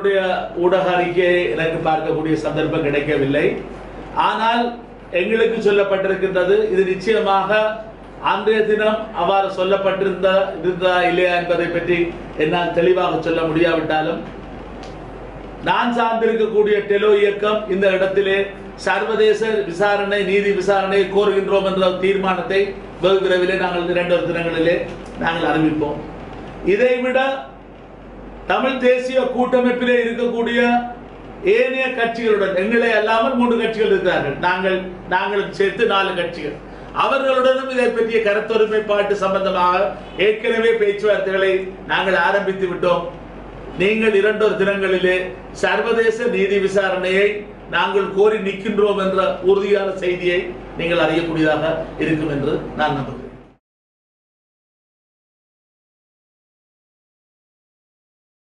அவர்களுடைய ஊடக அறிக்கையை எனக்கு பார்க்கக்கூடிய சந்தர்ப்பம் கிடைக்கவில்லை. ஆனால் எங்களுக்கு சொல்லப்பட்டிருக்கின்றது இது நிச்சயமாக அன்றைய தினம் அவ்வாறு சொல்லப்பட்டிருந்த இருந்ததா இல்லையா என்பதை பற்றி என்னால் தெளிவாக சொல்ல முடியாவிட்டாலும் நான் சார்ந்திருக்கக்கூடிய டெலோ இயக்கம் இந்த இடத்திலே சர்வதேச விசாரணை நீதி விசாரணையை கோருகின்றோம் என்ற தீர்மானத்தை வெகு விரைவிலே நாங்கள் இரண்டு தினங்களிலே நாங்கள் அறிவிப்போம். இதைவிட தமிழ் தேசிய கூட்டமைப்பிலே இருக்கக்கூடிய ஏனைய கட்சிகளுடன் எங்களை அல்லாமல் மூன்று கட்சிகள் இருக்கிறார்கள். நாங்கள் நாங்களும் சேர்த்து நாலு கட்சிகள். அவர்களுடனும் இதை பற்றிய கருத்தொருமைப்பாட்டு சம்பந்தமாக ஏற்கனவே பேச்சுவார்த்தைகளை நாங்கள் ஆரம்பித்து விட்டோம். நீங்கள் இரண்டொரு தினங்களிலே சர்வதேச நீதி விசாரணையை நாங்கள் கோரி நிற்கின்றோம் என்ற உறுதியான செய்தியை நீங்கள் அறியக்கூடியதாக இருக்கும் என்று நான் நம்புகிறேன்.